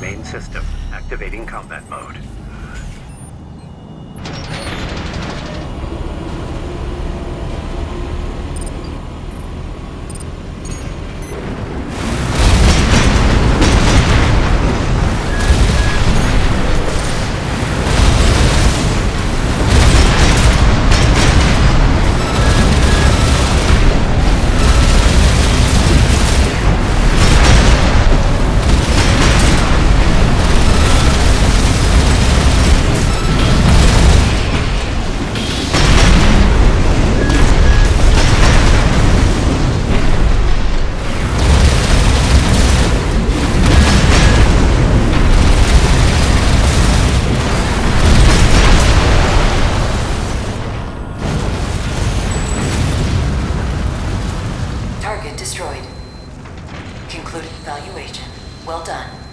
Main system, activating combat mode. Target destroyed. Concluded evaluation. Well done.